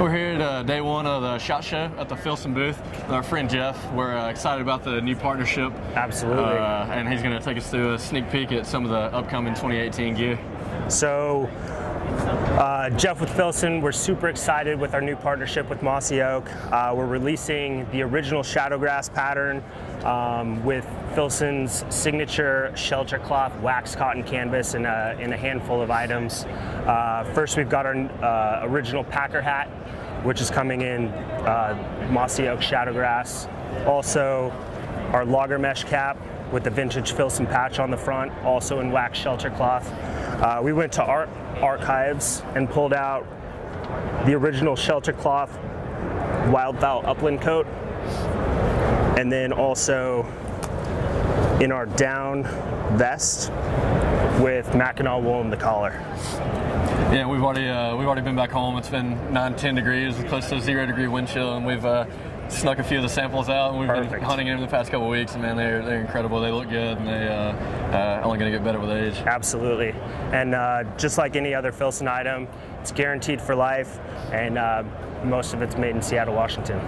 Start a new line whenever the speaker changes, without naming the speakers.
We're here at uh, day one of the SHOT Show at the Filson booth with our friend Jeff. We're uh, excited about the new partnership.
Absolutely.
Uh, and he's going to take us through a sneak peek at some of the upcoming 2018 gear.
So, uh, Jeff with Filson, we're super excited with our new partnership with Mossy Oak. Uh, we're releasing the original Shadowgrass pattern um, with Filson's signature shelter cloth wax cotton canvas in a, in a handful of items. Uh, first, we've got our uh, original Packer hat, which is coming in uh, Mossy Oak Shadowgrass. Also, our logger mesh cap with the vintage Filson patch on the front, also in wax shelter cloth. Uh, we went to art archives and pulled out the original shelter cloth wildfowl upland coat, and then also in our down vest with Mackinaw wool in the collar.
Yeah, we've already uh, we've already been back home. It's been nine, ten degrees, close to zero degree wind chill, and we've uh, snuck a few of the samples out. And we've
Perfect.
been hunting them the past couple weeks, and man, they're they're incredible. They look good, and they uh, uh, only going to get better with age.
Absolutely. And uh, just like any other Filson item, it's guaranteed for life, and uh, most of it's made in Seattle, Washington.